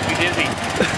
makes me dizzy.